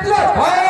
Let's go!